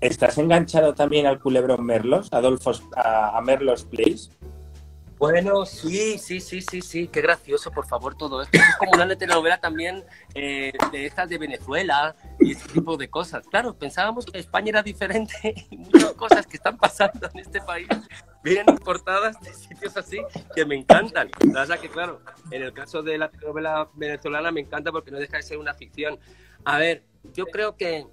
¿Estás enganchado también al culebrón Merlos, Adolfo, a, Merlos Place? Bueno, sí, sí, sí, sí, sí, qué gracioso, por favor, todo esto. Es como una telenovela también eh, de estas de Venezuela y ese tipo de cosas. Claro, pensábamos que España era diferente y muchas cosas que están pasando en este país vienen importadas de sitios así que me encantan. La verdad que, claro, en el caso de la telenovela venezolana me encanta porque no deja de ser una ficción. A ver, yo creo que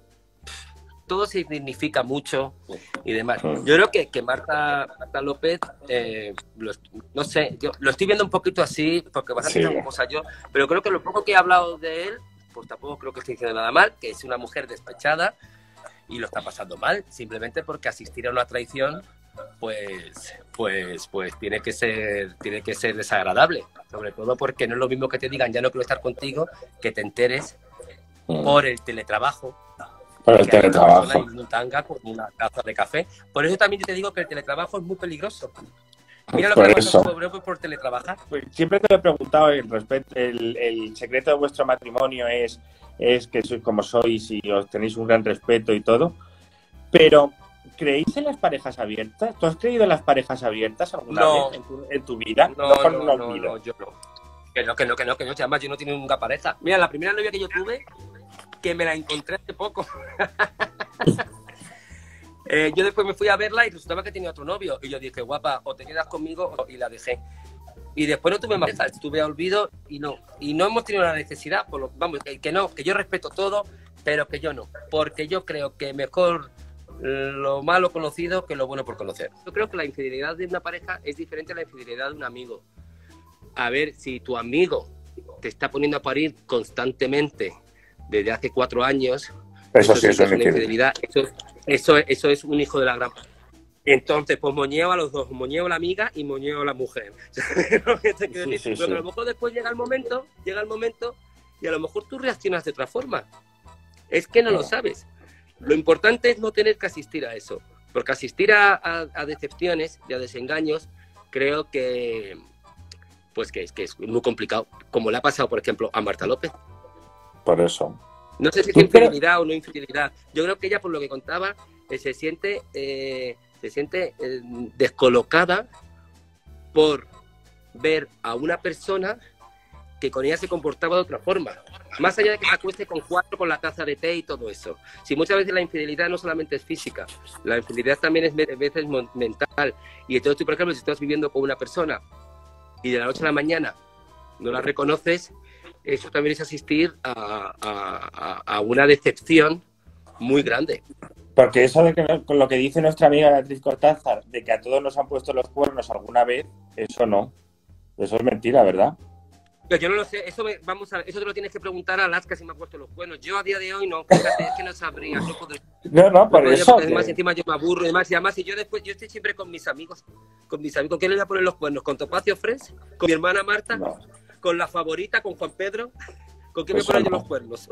todo se dignifica mucho y demás. Yo creo que, que Marta, Marta López, eh, no sé, yo lo estoy viendo un poquito así, porque bastante sí. cosa yo, pero creo que lo poco que he hablado de él, pues tampoco creo que esté diciendo nada mal, que es una mujer despechada y lo está pasando mal, simplemente porque asistir a una traición, pues, pues, pues tiene que ser, tiene que ser desagradable, sobre todo porque no es lo mismo que te digan ya no quiero estar contigo, que te enteres por el teletrabajo, por el teletrabajo. Un tanga con una taza de café. Por eso también yo te digo que el teletrabajo es muy peligroso. Mira lo por que eso. sobre por teletrabajar. Pues siempre te lo he preguntado, el, respecto, el, el, secreto de vuestro matrimonio es, es que sois como sois y os tenéis un gran respeto y todo. Pero, ¿creéis en las parejas abiertas? ¿Tú has creído en las parejas abiertas alguna no. vez en tu, en tu, vida? No, no, no, no, no, yo no. Que no, que no, que no, que no. Además, yo no tengo nunca pareja. Mira, la primera novia que yo tuve, que me la encontré hace poco. eh, yo después me fui a verla y resultaba que tenía otro novio. Y yo dije, guapa, o te quedas conmigo y la dejé. Y después no tuve más, estuve a olvido y no. Y no hemos tenido la necesidad, por lo, vamos, que no, que yo respeto todo, pero que yo no. Porque yo creo que mejor lo malo conocido que lo bueno por conocer. Yo creo que la infidelidad de una pareja es diferente a la infidelidad de un amigo. A ver, si tu amigo te está poniendo a parir constantemente desde hace cuatro años. Eso sí, eso es una infidelidad. Eso, eso, eso, es un hijo de la gran. Entonces, pues moñeo a los dos, moñeo a la amiga y moñeo a la mujer. sí, sí, sí. Pero a lo mejor después llega el momento, llega el momento y a lo mejor tú reaccionas de otra forma. Es que no lo sabes. Lo importante es no tener que asistir a eso, porque asistir a, a, a decepciones y a desengaños creo que pues que es, que es muy complicado, como le ha pasado, por ejemplo, a Marta López. Por eso. No sé si es infidelidad o no infidelidad. Yo creo que ella, por lo que contaba, eh, se siente, eh, se siente eh, descolocada por ver a una persona que con ella se comportaba de otra forma. Más allá de que se acueste con cuatro, con la taza de té y todo eso. Si muchas veces la infidelidad no solamente es física, la infidelidad también es a veces mental. Y entonces tú, por ejemplo, si estás viviendo con una persona y de la noche a la mañana no la reconoces, eso también es asistir a, a, a una decepción muy grande. Porque eso de que, con lo que dice nuestra amiga Beatriz Cortázar, de que a todos nos han puesto los cuernos alguna vez, eso no. Eso es mentira, ¿verdad? Pero yo no lo sé, eso, me, vamos a, eso te lo tienes que preguntar a Alaska si me ha puesto los cuernos. Yo a día de hoy no, fíjate, es que no sabría. No, podría, no, no, por no eso. Además, que... encima yo me aburro y demás. Y además, y yo después, yo estoy siempre con mis amigos. Con mis amigos. ¿Con quién le voy a poner los cuernos? ¿Con Topacio Fres? ¿Con mi hermana Marta? No. ¿Con la favorita? ¿Con Juan Pedro? ¿Con quién me ponen yo los cuernos?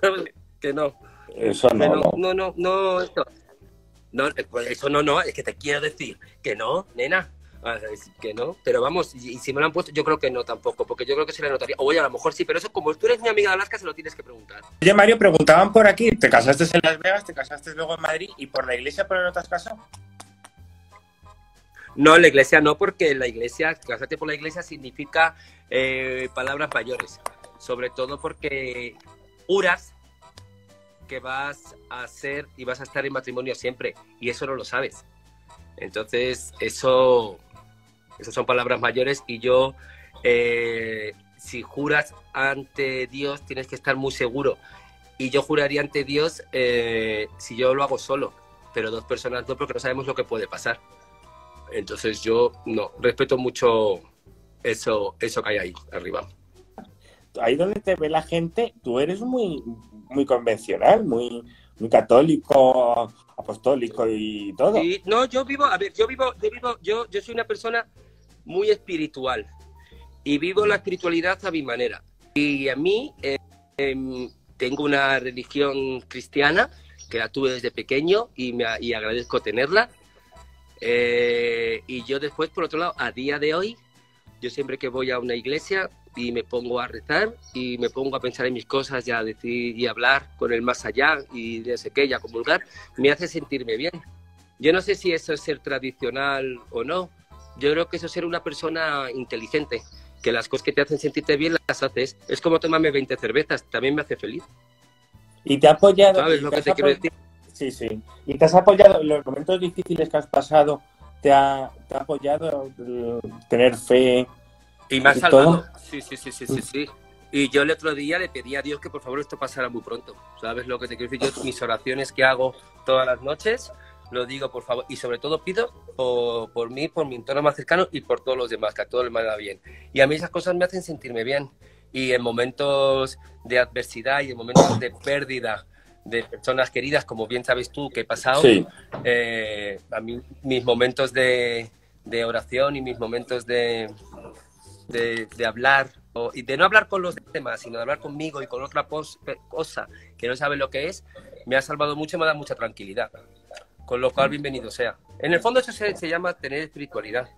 que no. Eso no, no. No, no, no, esto. No, pues eso no, no, es que te quiero decir que no, nena. Que no, pero vamos, y, y, si me lo han puesto, yo creo que no tampoco, porque yo creo que se le notaría. Oye, a lo mejor sí, pero eso, como tú eres mi amiga de Alaska, se lo tienes que preguntar. Oye, Mario, preguntaban por aquí: ¿te casaste en Las Vegas, te casaste luego en Madrid y por la iglesia, por no te has casado? No, la iglesia no, porque la iglesia, casarte por la iglesia significa eh, palabras mayores, sobre todo porque juras que vas a hacer y vas a estar en matrimonio siempre, y eso no lo sabes. Entonces, eso, eso son palabras mayores y yo, eh, si juras ante Dios, tienes que estar muy seguro. Y yo juraría ante Dios eh, si yo lo hago solo, pero dos personas no, porque no sabemos lo que puede pasar. Entonces yo no, respeto mucho eso, eso que hay ahí arriba. Ahí donde te ve la gente, tú eres muy, muy convencional, muy, muy católico, apostólico y todo. No, yo vivo, a ver, yo vivo, yo vivo, yo, yo soy una persona muy espiritual y vivo la espiritualidad a mi manera. Y a mí eh, eh, tengo una religión cristiana que la tuve desde pequeño y, me, y agradezco tenerla. Eh, y yo después, por otro lado, a día de hoy, yo siempre que voy a una iglesia, y me pongo a rezar y me pongo a pensar en mis cosas y a decir y hablar con el más allá y de sé qué, y a comulgar, me hace sentirme bien. Yo no sé si eso es ser tradicional o no. Yo creo que eso es ser una persona inteligente, que las cosas que te hacen sentirte bien las haces. Es como tomarme 20 cervezas, también me hace feliz. Y te ha apoyado. ¿Sabes lo que te quiero decir? Sí, sí. Y te has apoyado en los momentos difíciles que has pasado, te ha, te ha apoyado tener fe. Y me ha ¿Y salvado. todo? Sí, sí, sí, sí, sí, sí. Y yo el otro día le pedí a Dios que por favor esto pasara muy pronto. ¿Sabes lo que te quiero decir? Yo mis oraciones que hago todas las noches, lo digo por favor. Y sobre todo pido por, por mí, por mi entorno más cercano y por todos los demás, que a todos les vaya bien. Y a mí esas cosas me hacen sentirme bien. Y en momentos de adversidad y en momentos de pérdida de personas queridas, como bien sabes tú que he pasado, Sí. eh, a mí mis momentos de, de oración y mis momentos de, de, de hablar, o- y de no hablar con los demás, sino de hablar conmigo y con otra pos- cosa que no sabe lo que es, me ha salvado mucho y me da mucha tranquilidad. Con lo cual, bienvenido sea. En el fondo eso se, se llama tener espiritualidad.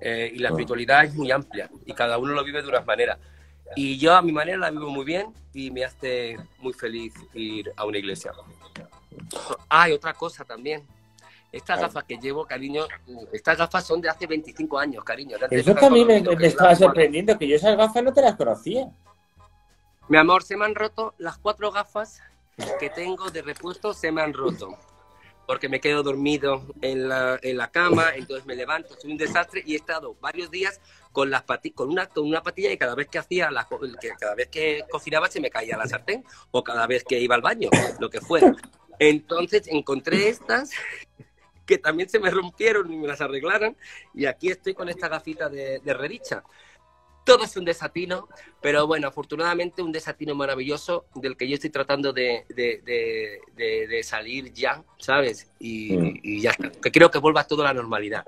Eh, y la espiritualidad es muy amplia y cada uno lo vive de unas maneras. Y yo a mi manera la vivo muy bien y me hace muy feliz ir a una iglesia. Ah, y otra cosa también. Estas Claro. gafas que llevo, cariño, estas gafas son de hace 25 años, cariño. Eso que a mí me, estaba sorprendiendo, que yo esas gafas no te las conocía. Mi amor, se me han roto las cuatro gafas que tengo de repuesto, se me han roto. Porque me quedo dormido en la, en la cama, entonces me levanto, soy un desastre y he estado varios días con las con una, con una patilla y cada vez que hacía que cada vez que cocinaba se me caía la sartén o cada vez que iba al baño, lo que fuera. Entonces encontré estas que también se me rompieron y me las arreglaron y aquí estoy con esta gafita de, de redicha. Todo es un desatino, pero bueno, afortunadamente un desatino maravilloso del que yo estoy tratando de, de- de- salir ya, ¿sabes? Y, Mm. y ya está. Que creo que vuelva todo a la normalidad.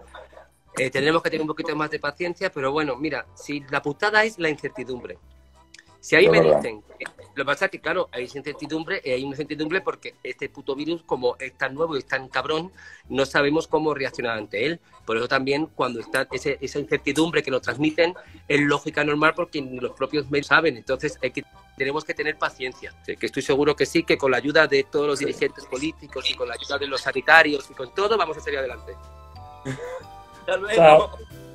Eh, tendremos que tener un poquito más de paciencia, pero bueno, mira, si la putada es la incertidumbre. Si ahí me verdad. dicen, lo que pasa es que claro, hay incertidumbre, y hay una incertidumbre porque este puto virus, como es tan nuevo y es tan cabrón, no sabemos cómo reaccionar ante él. Por eso también cuando está ese- esa incertidumbre que nos transmiten es lógica normal porque los propios medios saben. Entonces hay que, tenemos que tener paciencia. Que estoy seguro que sí, que con la ayuda de todos los dirigentes políticos y con la ayuda de los sanitarios y con todo vamos a salir adelante. Hasta luego. Chao.